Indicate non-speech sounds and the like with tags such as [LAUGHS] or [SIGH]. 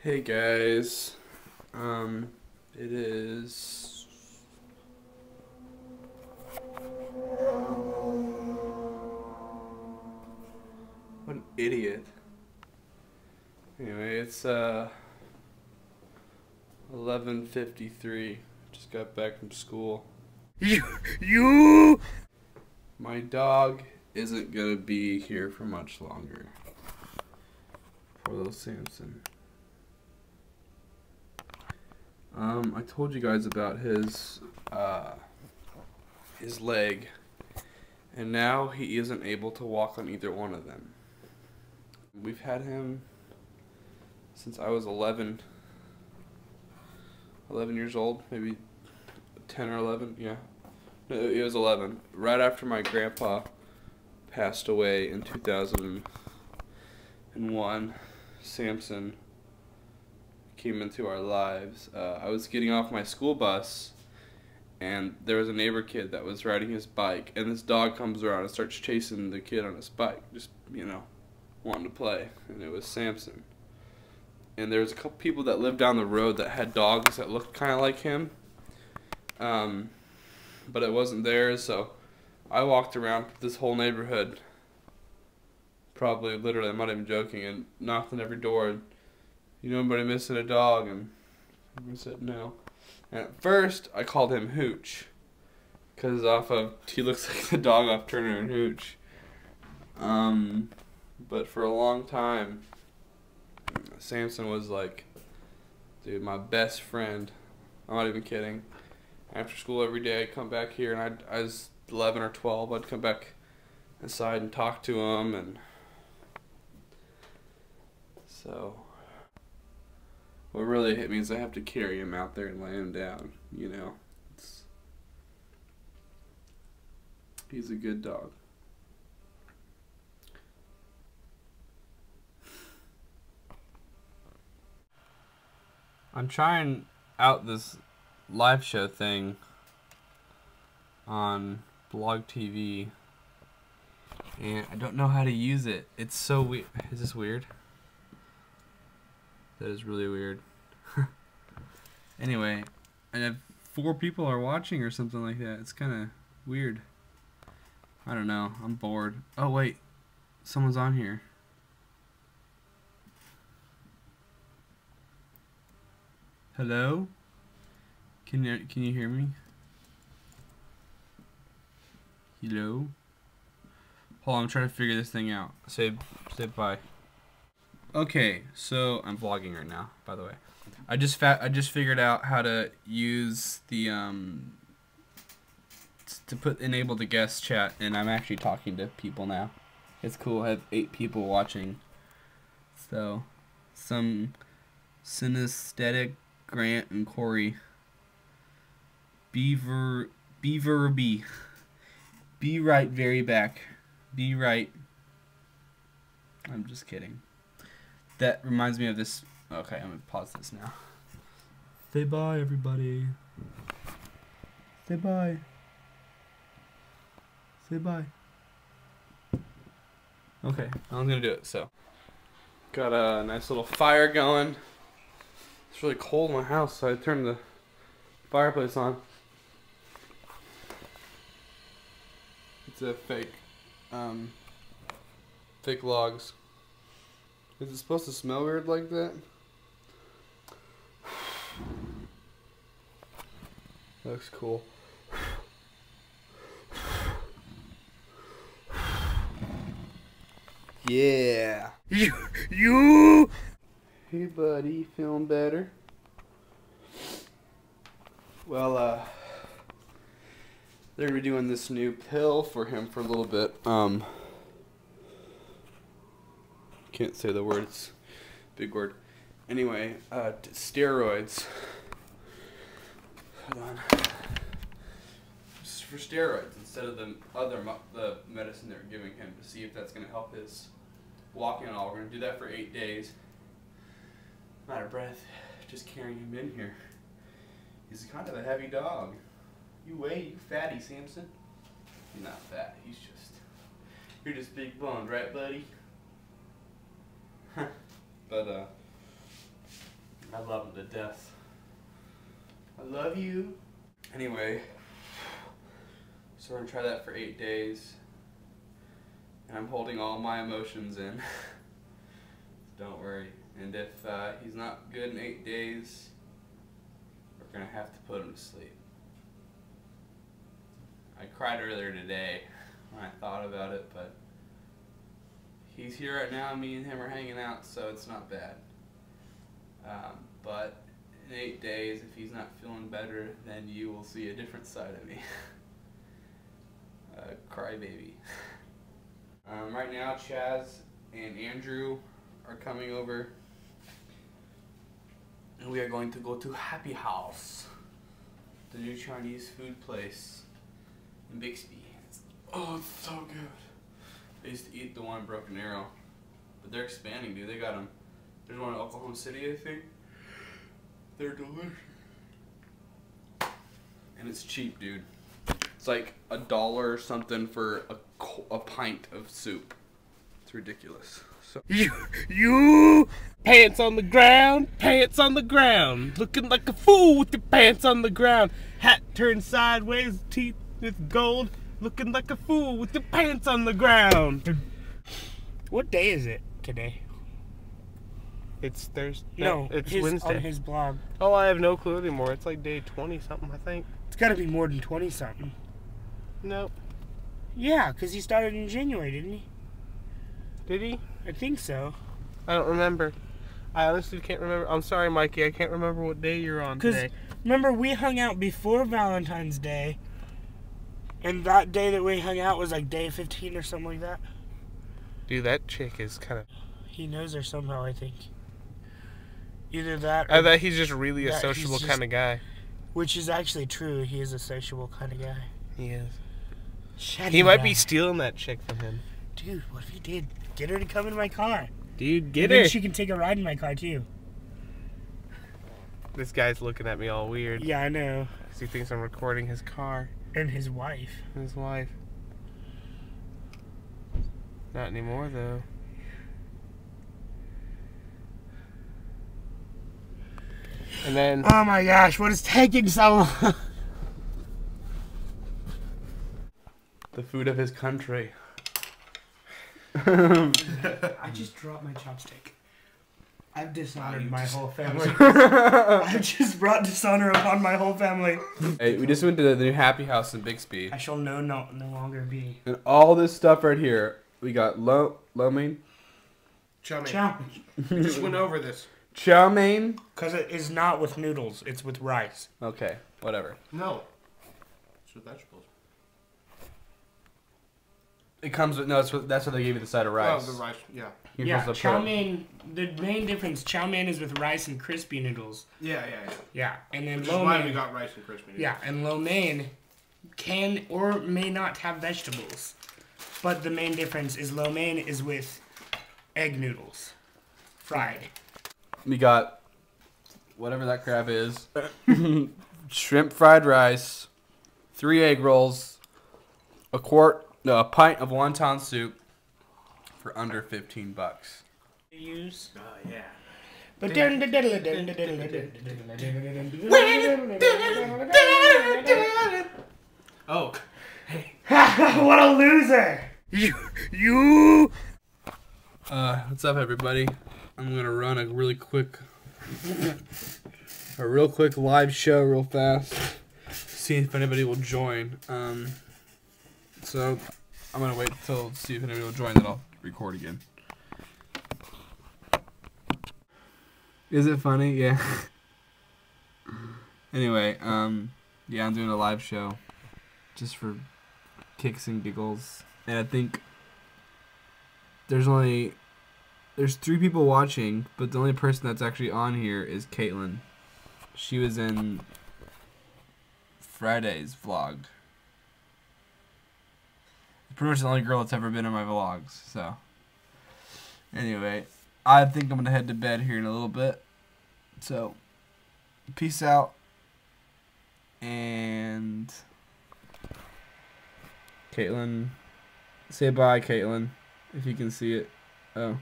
Hey guys, um, it is. What an idiot. Anyway, it's uh 11:53. Just got back from school. You, you. My dog isn't gonna be here for much longer. Poor little Samson. Um, I told you guys about his uh, his leg, and now he isn't able to walk on either one of them. We've had him since I was 11, 11 years old, maybe 10 or 11, yeah. No, it was 11. Right after my grandpa passed away in 2001, Samson came into our lives. Uh, I was getting off my school bus, and there was a neighbor kid that was riding his bike, and this dog comes around and starts chasing the kid on his bike, just, you know, wanting to play. And it was Samson. And there was a couple people that lived down the road that had dogs that looked kind of like him. Um, but it wasn't theirs, so I walked around this whole neighborhood. Probably, literally, I'm not even joking, and knocked on every door. And, you know anybody missing a dog? And I said no. And at first, I called him Hooch, cause off of he looks [LAUGHS] like the dog off Turner and Hooch. Um, but for a long time, Samson was like, dude, my best friend. I'm not even kidding. After school every day, I'd come back here, and I'd, I was 11 or 12. I'd come back inside and talk to him, and so what really hit me is I have to carry him out there and lay him down. You know, it's, he's a good dog. I'm trying out this live show thing on BlogTV and I don't know how to use it. It's so weird. Is this weird? That is really weird. [LAUGHS] anyway, and if four people are watching or something like that, it's kind of weird. I don't know. I'm bored. Oh wait, someone's on here. Hello? Can you can you hear me? Hello? Hold on, I'm trying to figure this thing out. Say say bye. Okay, so I'm vlogging right now, by the way. I just fa- I just figured out how to use the um to put enable the guest chat and I'm actually talking to people now. It's cool. I have 8 people watching. So some synesthetic Grant and Corey. Beaver Beaver B. Be right very back. Be right. I'm just kidding. That reminds me of this. Okay, I'm gonna pause this now. Say bye, everybody. Say bye. Say bye. Okay, I'm gonna do it. So, got a nice little fire going. It's really cold in my house, so I turned the fireplace on. It's a fake, um, fake logs. Is it supposed to smell weird like that? [SIGHS] Looks cool. [SIGHS] Yeah. You, you. Hey, buddy, feeling better? Well, uh, they're redoing this new pill for him for a little bit. Um, can't say the words, big word. Anyway, uh, steroids. Hold on. For steroids instead of the other the medicine they're giving him to see if that's going to help his walking and all. We're going to do that for eight days. I'm out of breath just carrying him in here. He's kind of a heavy dog. You weigh, you fatty, Samson. You're not fat. He's just. You're just big boned, right, buddy? [LAUGHS] but uh, I love him to death. I love you. Anyway, so we're gonna try that for eight days. And I'm holding all my emotions in. [LAUGHS] Don't worry. And if uh, he's not good in eight days, we're gonna have to put him to sleep. I cried earlier today when I thought about it, but he's here right now. Me and him are hanging out, so it's not bad. Um, but in eight days, if he's not feeling better, then you will see a different side of me. [LAUGHS] a crybaby. [LAUGHS] Um, right now, Chaz and Andrew are coming over. And we are going to go to Happy House, the new Chinese food place in Bixby. Oh, it's so good. I used to eat the one in Broken Arrow, but they're expanding, dude. They got them. There's one in Oklahoma City, I think. They're delicious. And it's cheap, dude. It's like a dollar or something for a, a pint of soup. It's ridiculous. So [LAUGHS] You, you, pants on the ground, pants on the ground, looking like a fool with your pants on the ground. Hat turned sideways, teeth with gold, looking like a fool with your pants on the ground. What day is it today? It's Thursday. No, it's his, Wednesday. on his blog. Oh, I have no clue anymore. It's like day 20 something, I think. It's got to be more than twenty something. Nope. Yeah, because he started in January, didn't he? Did he? I think so. I don't remember. I honestly can't remember. I'm sorry, Mikey. I can't remember what day you're on today. Remember, we hung out before Valentine's Day, and that day that we hung out was like day 15 or something like that. Dude, that chick is kind of. He knows her somehow, I think. Either that, or, I bet he's just really a sociable kind of guy. which is actually true. He is a sociable kind of guy. He is. Shut He might up. be stealing that chick from him. Dude, what if he did? Get her to come in my car. Dude, get and her. she can take a ride in my car too. This guy's looking at me all weird. Yeah, I know. 'cause he thinks I'm recording his car And his wife. his wife. Not anymore, though. And then Oh my gosh, what is taking so long? the food of his country. [LAUGHS] I just dropped my chopstick. I've dishonored my whole family. [LAUGHS] [LAUGHS] I've just brought dishonor upon my whole family. Hey, we just went to the new Happy House in Bixby, I shall no no no longer be. and all this stuff right here. We got lo lo mein, chow mein. Chow. We just went over this. chow mein. Because it is not with noodles, it's with rice. Okay, whatever. No. It's with vegetables. It comes with no. That's what that's what they gave you the side of oh, rice. Oh, the rice. Yeah. You're yeah, supposed to chow put- mein, the main difference, chow mein is with rice and crispy noodles. Yeah, yeah, yeah. Yeah, and then Which is lo why mein, we got rice and crispy. noodles. yeah, and lo mein can or may not have vegetables. But the main difference is lo mein is with egg noodles. Fried. We got whatever that crap is. [LAUGHS] Shrimp fried rice, three egg rolls, a quart, no, a pint of wonton soup for under fifteen bucks. Use. Oh, yeah. But Oh. what a loser! You. You. Uh, what's up, everybody? I'm gonna run a really quick, a real quick live show, real fast. See if anybody will join. Um, so I'm gonna wait till see if anybody will join, then I'll record again. Is it funny? Yeah. [LAUGHS] anyway, um, yeah, I'm doing a live show, just for kicks and giggles, and I think there's only there's three people watching, but the only person that's actually on here is Caitlin. She was in Friday's vlog. Pretty much the only girl that's ever been in my vlogs. So, anyway, I think I'm gonna head to bed here in a little bit. So, peace out, and Caitlin, say bye, Caitlin, if you can see it. Oh.